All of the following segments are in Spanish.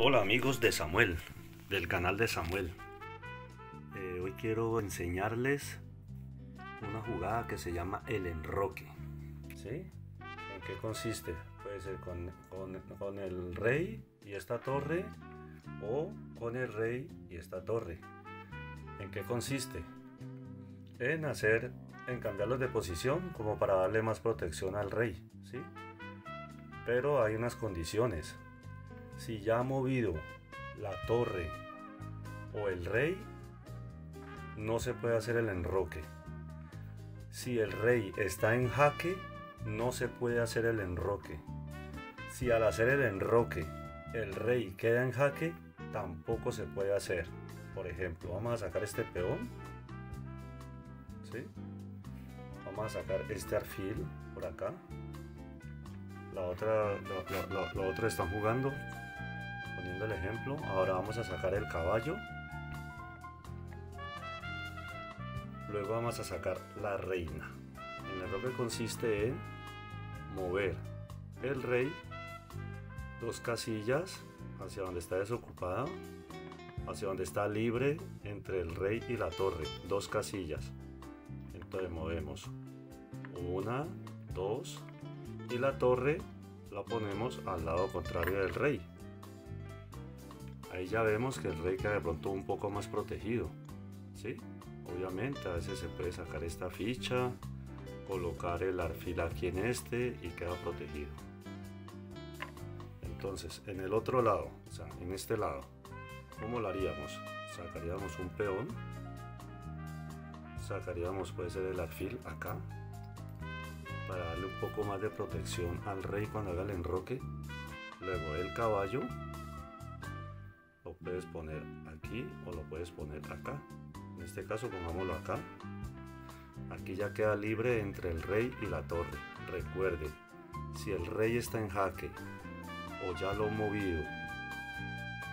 Hola amigos de Samuel, del canal de Samuel. Eh, hoy quiero enseñarles una jugada que se llama el enroque. ¿Sí? ¿En qué consiste? Puede ser con, con el rey y esta torre o con el rey y esta torre. ¿En qué consiste? En hacer, en cambiarlos de posición como para darle más protección al rey, ¿sí? Pero hay unas condiciones si ya ha movido la torre o el rey, no se puede hacer el enroque. Si el rey está en jaque, no se puede hacer el enroque. Si al hacer el enroque el rey queda en jaque, tampoco se puede hacer. Por ejemplo, vamos a sacar este peón. ¿Sí? Vamos a sacar este alfil por acá. La otra, la, otra están jugando el ejemplo ahora vamos a sacar el caballo. Luego vamos a sacar la reina. En lo que consiste en mover el rey dos casillas hacia donde está desocupada hacia donde está libre entre el rey y la torre dos casillas. Entonces movemos una dos y la torre la ponemos al lado contrario del rey ahí ya vemos que el rey queda de pronto un poco más protegido. ¿sí? Obviamente a veces se puede sacar esta ficha, colocar el arfil aquí en este y queda protegido. Entonces, en el otro lado, o sea, en este lado, ¿cómo lo haríamos? Sacaríamos un peón, sacaríamos puede ser el alfil acá, para darle un poco más de protección al rey cuando haga el enroque. Luego el caballo, puedes poner aquí o lo puedes poner acá. En este caso pongámoslo acá. Aquí ya queda libre entre el rey y la torre. Recuerde, si el rey está en jaque o ya lo ha movido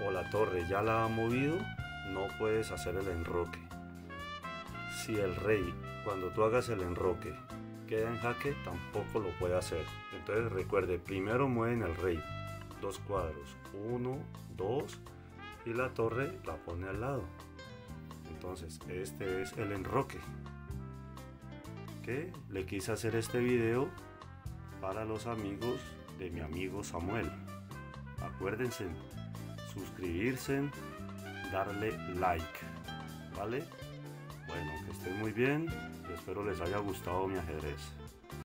o la torre ya la ha movido, no puedes hacer el enroque. Si el rey, cuando tú hagas el enroque, queda en jaque, tampoco lo puede hacer. Entonces recuerde, primero mueven el rey, dos cuadros, uno, dos, y la torre la pone al lado. Entonces, este es el enroque. Que le quise hacer este video para los amigos de mi amigo Samuel. Acuérdense, suscribirse, darle like. ¿Vale? Bueno, que estén muy bien espero les haya gustado mi ajedrez.